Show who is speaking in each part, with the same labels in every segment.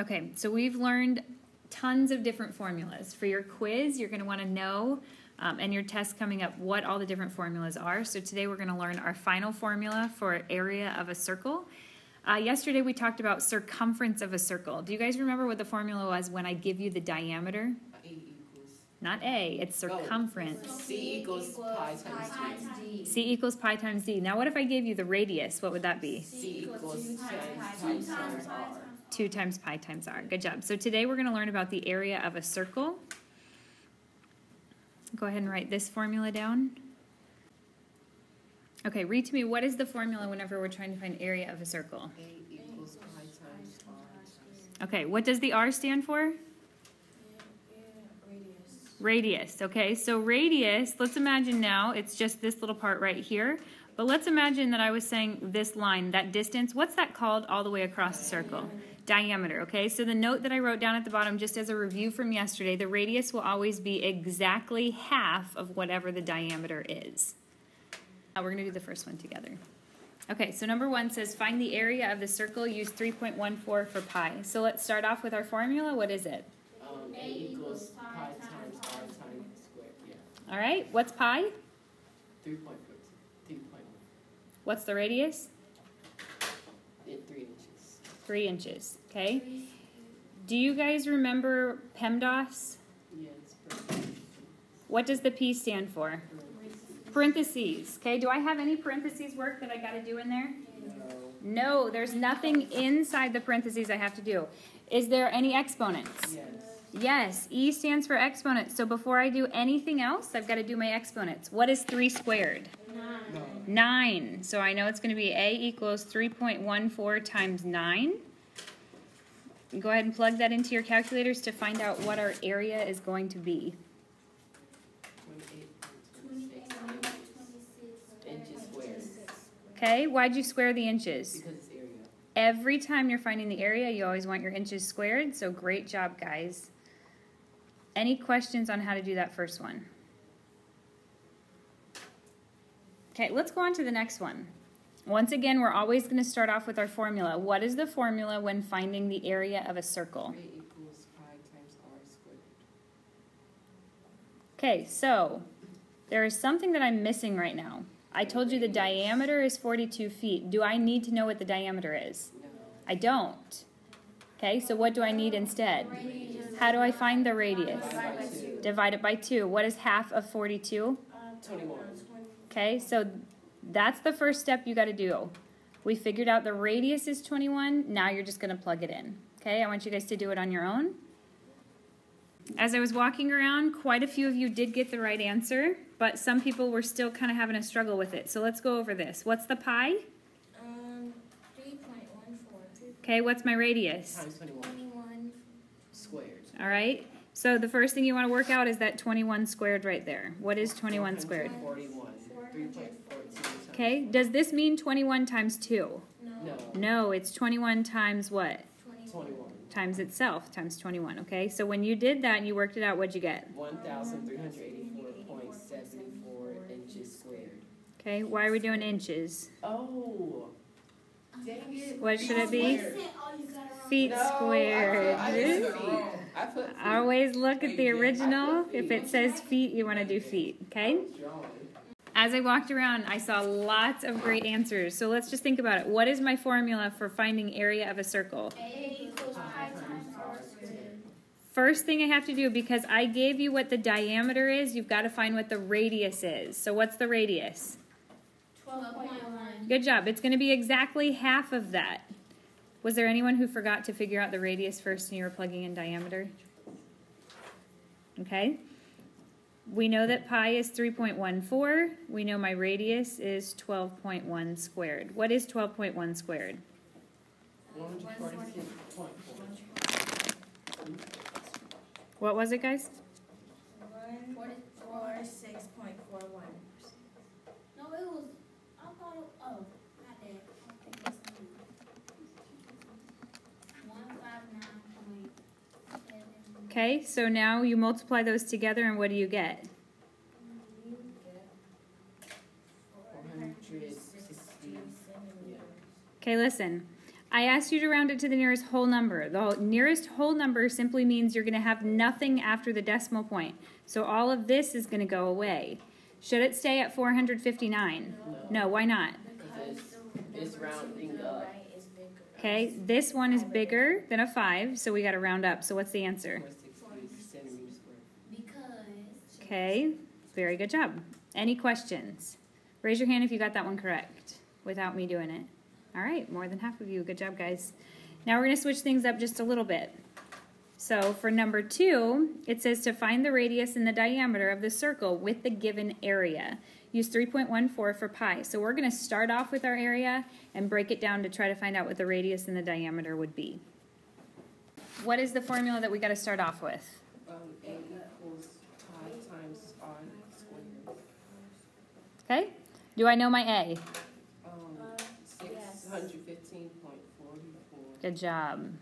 Speaker 1: Okay, so we've learned tons of different formulas. For your quiz, you're going to want to know, um, and your test coming up, what all the different formulas are. So today we're going to learn our final formula for area of a circle. Uh, yesterday we talked about circumference of a circle. Do you guys remember what the formula was when I give you the diameter?
Speaker 2: A equals.
Speaker 1: Not A, it's
Speaker 2: Oh.
Speaker 1: circumference.
Speaker 2: C equals pi times D.
Speaker 1: C equals pi times D. Now what if I gave you the radius? What would that be?
Speaker 2: C equals times times R.
Speaker 1: 2 times pi times r. Good job. So today we're going to learn about the area of a circle. Go ahead and write this formula down. Okay, read to me what is the formula whenever we're trying to find area of a circle?
Speaker 2: A equals pi times R.
Speaker 1: Okay, what does the r stand for? Radius. Okay, so radius, let's imagine now it's just this little part right here. But let's imagine that I was saying this line, that distance, what's that called all the way across the circle? Diameter, okay? So the note that I wrote down at the bottom, just as a review from yesterday, the radius will always be exactly half of whatever the diameter is. Now we're going to do the first one together. Okay, so number one says find the area of the circle, use 3.14 for pi. So let's start off with our formula. What is it?
Speaker 2: Um, A equals pi times R times squared. Yeah.
Speaker 1: All right, what's pi?
Speaker 2: Three point four. Three
Speaker 1: What's the radius?
Speaker 2: Three inches.
Speaker 1: Okay? Do you guys remember PEMDAS?
Speaker 2: Yes.
Speaker 1: What does the P stand for? Parentheses, okay? Do I have any parentheses work that I gotta do in there?
Speaker 2: No.
Speaker 1: No, there's nothing inside the parentheses I have to do. Is there any exponents?
Speaker 2: Yes.
Speaker 1: Yes, E stands for exponent. So before I do anything else, I've got to do my exponents. What is 3 squared?
Speaker 2: No.
Speaker 1: 9. So I know it's going to be A equals 3.14 times 9. Go ahead and plug that into your calculators to find out what our area is going to be.
Speaker 2: Twenty-eight point twenty-six inches squared.
Speaker 1: Okay, why'd you square the inches?
Speaker 2: Because it's area.
Speaker 1: Every time you're finding the area, you always want your inches squared, so great job, guys. Any questions on how to do that first one? Okay, let's go on to the next one. Once again, we're always going to start off with our formula. What is the formula when finding the area of a circle?
Speaker 2: A equals pi times R squared.
Speaker 1: Okay, so there is something that I'm missing right now. I told you the diameter is 42 feet. Do I need to know what the diameter is?
Speaker 2: No.
Speaker 1: I don't. Okay, so what do I need instead? How do I find the radius? Divide it by 2. What is half of 42?
Speaker 2: Uh, twenty-one.
Speaker 1: Okay, so that's the first step you got to do. We figured out the radius is 21. Now you're just going to plug it in. Okay, I want you guys to do it on your own. As I was walking around, quite a few of you did get the right answer, but some people were still kind of having a struggle with it. So let's go over this. What's the pi?
Speaker 3: Um, three point one four.
Speaker 1: Okay, what's my radius?
Speaker 2: Times twenty-one
Speaker 3: Twenty-one.
Speaker 2: squared.
Speaker 1: All right. So the first thing you want to work out is that 21 squared right there. What is 21 squared?
Speaker 2: Forty-one. Three point fourteen.
Speaker 1: Okay. Does this mean 21 times 2?
Speaker 3: No.
Speaker 2: No.
Speaker 1: No, it's 21 times what?
Speaker 3: Twenty.
Speaker 2: Twenty-one.
Speaker 1: Times itself, times 21. Okay. So when you did that and you worked it out, what'd you get?
Speaker 2: One thousand three hundred eighty-four point seventy-four inches squared.
Speaker 1: Okay. Why are we doing inches?
Speaker 2: Oh. Dang it.
Speaker 1: What should it be? Feet squared.
Speaker 2: I, I did it wrong. I put feet.
Speaker 1: Always look at the
Speaker 2: I did. I
Speaker 1: original. If it says feet, you want to do feet. Okay. As I walked around, I saw lots of great answers. So let's just think about it. What is my formula for finding area of a circle?
Speaker 3: A equals pi times R squared.
Speaker 1: First thing I have to do, because I gave you what the diameter is, you've got to find what the radius is. So what's the radius?
Speaker 3: Twelve point one.
Speaker 1: Good job. It's going to be exactly half of that. Was there anyone who forgot to figure out the radius first and you were plugging in diameter? Okay. We know that pi is 3.14. We know my radius is 12.1 squared. What is 12.1 squared?
Speaker 2: One hundred forty-six point four.
Speaker 1: What was it, guys?
Speaker 3: One forty-four, six point four one.
Speaker 4: No, it was. I thought. It, oh, not that. One five nine point seven.
Speaker 1: Okay, so now you multiply those together and what do you get? Okay, listen. I asked you to round it to the nearest whole number. The nearest whole number simply means you're going to have nothing after the decimal point. So all of this is going to go away. Should it stay at 459? No, why not?
Speaker 2: It's rounding up.
Speaker 1: Okay, this one is bigger than a 5, so we got to round up. So what's the answer?
Speaker 2: Four sixty centimeters squared.
Speaker 4: Because.
Speaker 1: Okay, very good job. Any questions? Raise your hand if you got that one correct without me doing it. All right, more than half of you. Good job, guys. Now we're going to switch things up just a little bit. So for number two, it says to find the radius and the diameter of the circle with the given area. Use 3.14 for pi. So we're going to start off with our area and break it down to try to find out what the radius and the diameter would be. What is the formula that we got to start off with?
Speaker 2: Um, A equals pi times R squared.
Speaker 1: Okay? Do I know my A?
Speaker 2: Um,
Speaker 3: yes.
Speaker 2: six hundred fifteen point forty-four.
Speaker 1: Good job.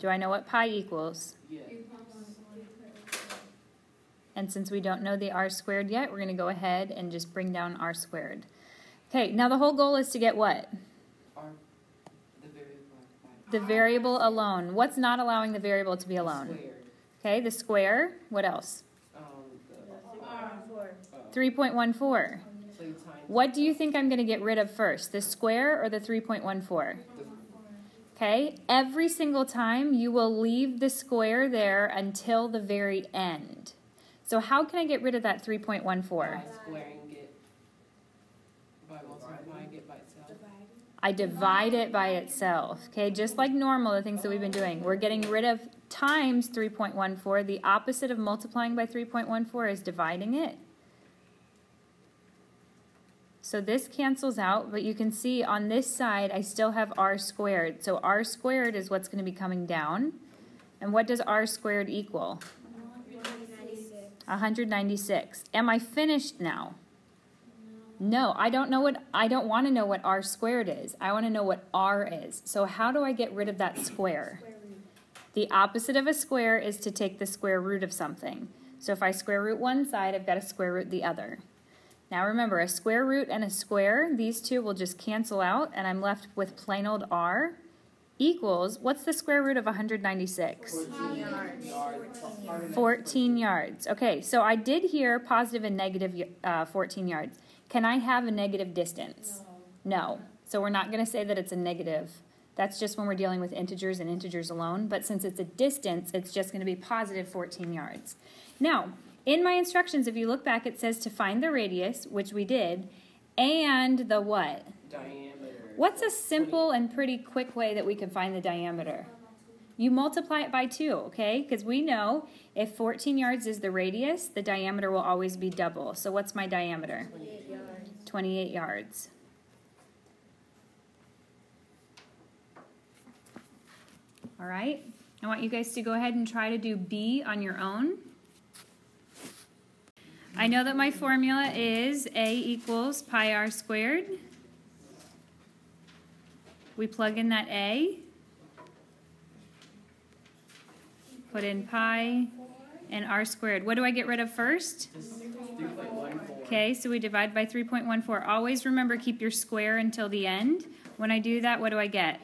Speaker 1: Do I know what pi equals?
Speaker 2: Yes.
Speaker 1: And since we don't know the r squared yet, we're going to go ahead and just bring down r squared. Okay, now the whole goal is to get what?
Speaker 2: R, the variable
Speaker 1: The variable alone. What's not allowing the variable to be alone?
Speaker 2: squared.
Speaker 1: Okay, the square. What else?
Speaker 2: Um, the,
Speaker 3: R four.
Speaker 2: uh,
Speaker 1: 3.14. What do you think I'm going to get rid of first, the square or the 3.14? Okay, every single time you will leave the square there until the very end. So how can I get rid of that 3.14?
Speaker 2: by squaring it, by by itself.
Speaker 1: I divide it by itself. Okay, just like normal, the things that we've been doing. We're getting rid of times 3.14. The opposite of multiplying by 3.14 is dividing it. So this cancels out, but you can see on this side I still have r squared. So r squared is what's going to be coming down. And what does r squared equal? 196. 196. Am I finished now? No, I don't know what I don't want to know what r squared is. I want to know what r is. So how do I get rid of that square? The opposite of a square is to take the square root of something. So if I square root one side, I've got to square root the other. Now remember, a square root and a square, these two will just cancel out and I'm left with plain old r equals, what's the square root of 196? 14 yards. Okay, so I did hear positive and negative uh, 14 yards. Can I have a negative distance? No. So we're not going to say that it's a negative. That's just when we're dealing with integers and integers alone. But since it's a distance, it's just going to be positive 14 yards. Now, in my instructions, if you look back, it says to find the radius, which we did, and the what?
Speaker 2: Diameter.
Speaker 1: What's a simple and pretty quick way that we can find the diameter? You multiply it by 2, okay? Because we know if 14 yards is the radius, the diameter will always be double. So what's my diameter?
Speaker 3: 28 yards.
Speaker 1: 28 yards. All right, I want you guys to go ahead and try to do B on your own. I know that my formula is A equals pi r squared. We plug in that A. Put in pi and r squared. What do I get rid of first? Okay, so we divide by 3.14. Always remember keep your square until the end. When I do that, what do I get?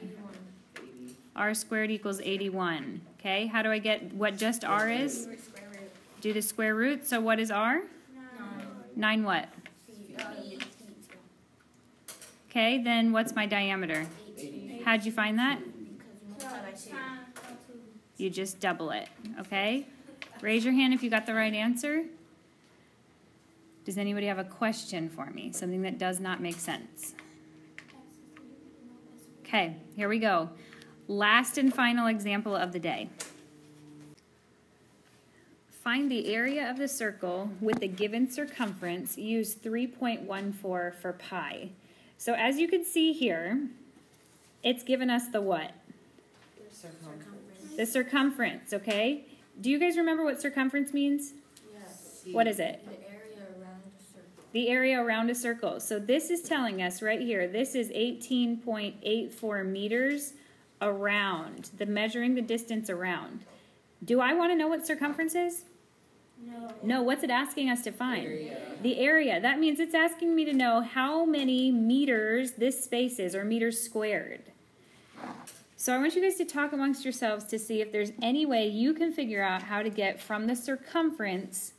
Speaker 1: R squared equals 81. Okay, how do I get what just r is? Do the square root. So what is r?
Speaker 3: Nine.
Speaker 1: what? Okay, then what's my diameter? How'd you find that? You just double it, okay? Raise your hand if you got the right answer. Does anybody have a question for me? Something that does not make sense? Okay, here we go. Last and final example of the day. Find the area of the circle with the given circumference. Use 3.14 for pi. So as you can see here, it's given us the what?
Speaker 2: The circumference.
Speaker 1: The circumference, okay? Do you guys remember what circumference means?
Speaker 3: Yes.
Speaker 1: What is it?
Speaker 3: The area around the circle.
Speaker 1: The area around a circle. So this is telling us right here, this is 18.84 meters around, the measuring the distance around. Do I want to know what circumference is?
Speaker 3: No.
Speaker 1: No, what's it asking us to find?
Speaker 2: Area.
Speaker 1: The area. That means it's asking me to know how many meters this space is, or meters squared. So I want you guys to talk amongst yourselves to see if there's any way you can figure out how to get from the circumference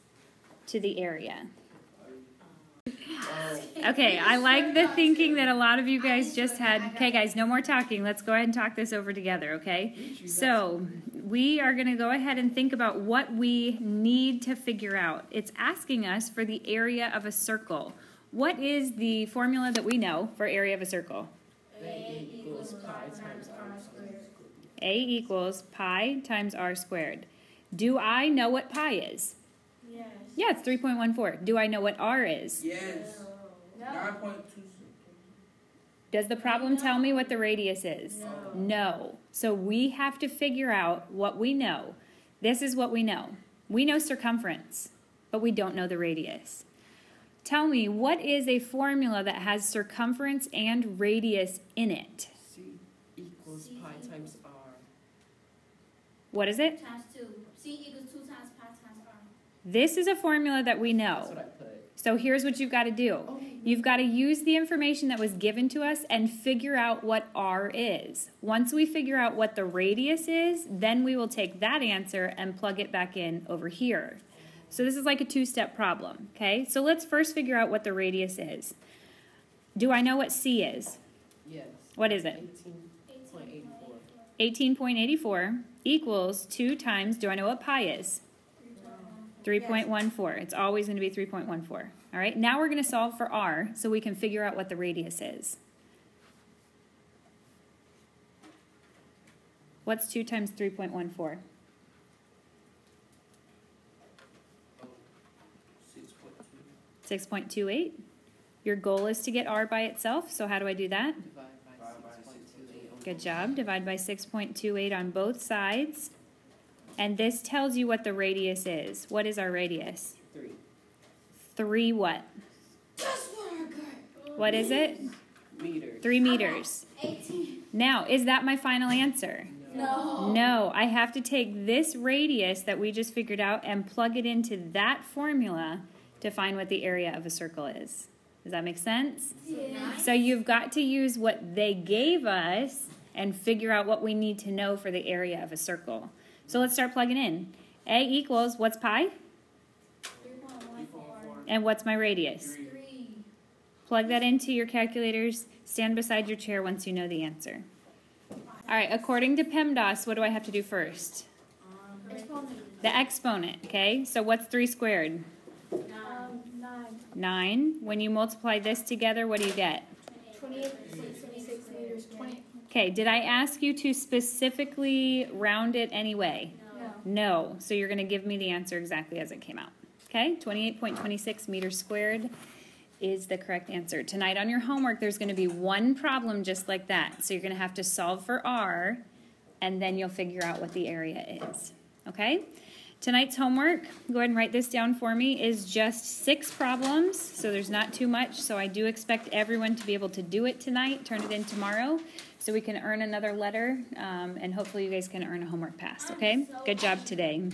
Speaker 1: to the area. Okay, I like the thinking that a lot of you guys just had. Okay, guys, no more talking. Let's go ahead and talk this over together, okay? So, we are going to go ahead and think about what we need to figure out. It's asking us for the area of a circle. What is the formula that we know for area of a circle?
Speaker 2: A equals pi times r squared.
Speaker 1: A equals pi times r squared. Do I know what pi is?
Speaker 3: Yes.
Speaker 1: Yeah, it's 3.14. Do I know what r is?
Speaker 5: Yes. Nine point two.
Speaker 1: Does the problem tell me what the radius is? No. So we have to figure out what we know. This is what we know. We know circumference, but we don't know the radius. Tell me, what is a formula that has circumference and radius in it?
Speaker 2: C equals pi times r.
Speaker 1: What is it?
Speaker 4: Times two. C equals two times pi times r.
Speaker 1: This is a formula that we
Speaker 2: That's
Speaker 1: know.
Speaker 2: what I put.
Speaker 1: So here's what you've got to do. You've got to use the information that was given to us and figure out what r is. Once we figure out what the radius is, then we will take that answer and plug it back in over here. So this is like a two-step problem, okay? So let's first figure out what the radius is. Do I know what c is?
Speaker 2: Yes.
Speaker 1: What is it?
Speaker 2: Eighteen point eight four.
Speaker 1: 18.84 equals 2 times, do I know what pi is? 3.14. It's always going to be 3.14. All right, now we're going to solve for r so we can figure out what the radius is. What's 2 times 3.14?
Speaker 5: Six point two.
Speaker 1: 6.28. Your goal is to get r by itself, so how do I do that?
Speaker 2: Eight.
Speaker 1: Good job. Divide by 6.28 on both sides. And this tells you what the radius is. What is our radius?
Speaker 2: Three.
Speaker 1: 3 what? What is it?
Speaker 2: Meters.
Speaker 1: 3 meters.
Speaker 4: Eighteen.
Speaker 1: Now, is that my final answer?
Speaker 4: No.
Speaker 1: No, I have to take this radius that we just figured out and plug it into that formula to find what the area of a circle is. Does that make sense?
Speaker 4: Yeah.
Speaker 1: So you've got to use what they gave us and figure out what we need to know for the area of a circle. So let's start plugging in. A equals what's pi?
Speaker 4: Three point one four.
Speaker 1: And what's my radius?
Speaker 4: Three.
Speaker 1: Plug that into your calculators. Stand beside your chair once you know the answer. All right, according to PEMDAS, what do I have to do first?
Speaker 4: Exponent.
Speaker 1: The exponent, okay? So what's 3 squared?
Speaker 4: Um, nine.
Speaker 1: 9. When you multiply this together, what do you get?
Speaker 4: Twenty-eight. Twenty-six meters. Twenty.
Speaker 1: Okay, did I ask you to specifically round it anyway?
Speaker 4: No.
Speaker 1: No. So you're going to give me the answer exactly as it came out. Okay? 28.26 meters squared is the correct answer. Tonight on your homework, there's going to be one problem just like that. So you're going to have to solve for R, and then you'll figure out what the area is. Okay? Tonight's homework, go ahead and write this down for me, is just six problems. So there's not too much. So I do expect everyone to be able to do it tonight, turn it in tomorrow, so we can earn another letter, um, and hopefully you guys can earn a homework pass. Okay? Good job today.